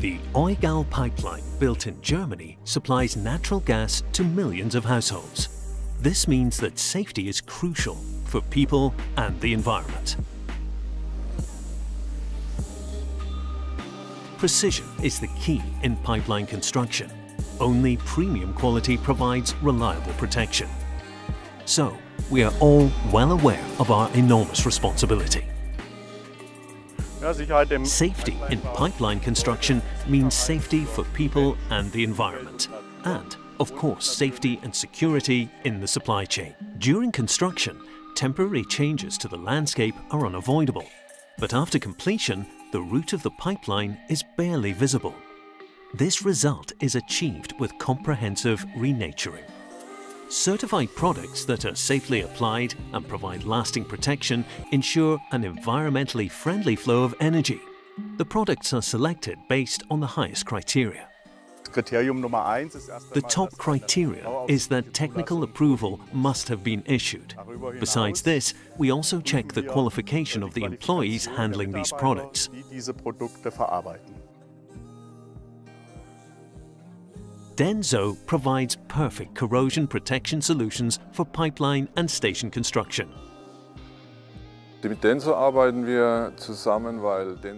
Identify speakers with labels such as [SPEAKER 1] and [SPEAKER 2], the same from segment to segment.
[SPEAKER 1] Eugal pipeline, built in Germany, supplies natural gas to millions of households. This means that safety is crucial for people and the environment. Precision is the key in pipeline construction. Only premium quality provides reliable protection. So, we are all well aware of our enormous responsibility. Safety in pipeline construction means safety for people and the environment. And, of course, safety and security in the supply chain. During construction, temporary changes to the landscape are unavoidable. But after completion, the route of the pipeline is barely visible. This result is achieved with comprehensive renaturing. Certified products that are safely applied and provide lasting protection ensure an environmentally friendly flow of energy. The products are selected based on the highest criteria. The top criteria is that technical approval must have been issued. Besides this, we also check the qualification of the employees handling these products. Denso provides perfect corrosion protection solutions for pipeline and station construction.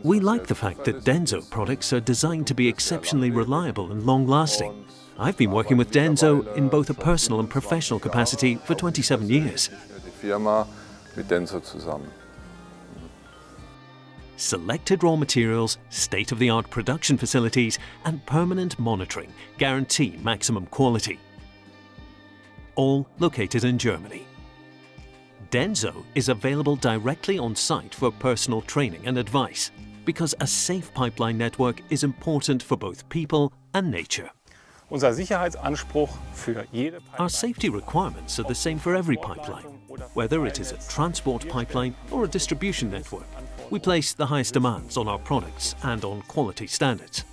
[SPEAKER 1] We like the fact that Denso products are designed to be exceptionally reliable and long-lasting. I've been working with Denso in both a personal and professional capacity for 27 years. Selected raw materials, state-of-the-art production facilities and permanent monitoring guarantee maximum quality. All located in Germany. Denso is available directly on site for personal training and advice because a safe pipeline network is important for both people and nature. Our safety requirements are the same for every pipeline, whether it is a transport pipeline or a distribution network. We place the highest demands on our products and on quality standards.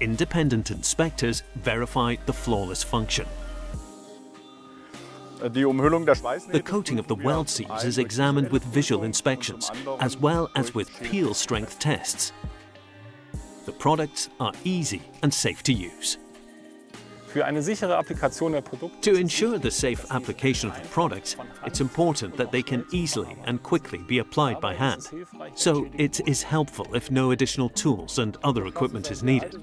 [SPEAKER 1] Independent inspectors verify the flawless function. The coating of the weld seams is examined with visual inspections, as well as with peel strength tests. The products are easy and safe to use. To ensure the safe application of the products, it's important that they can easily and quickly be applied by hand. So it is helpful if no additional tools and other equipment is needed.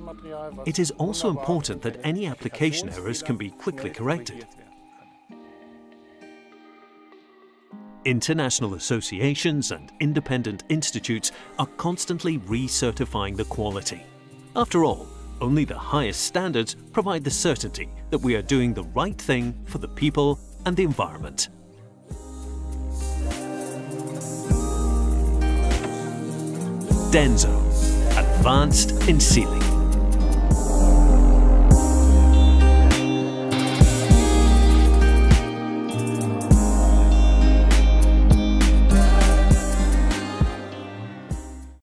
[SPEAKER 1] It is also important that any application errors can be quickly corrected. International associations and independent institutes are constantly recertifying the quality. After all, only the highest standards provide the certainty that we are doing the right thing for the people and the environment. Denso, advanced in sealing.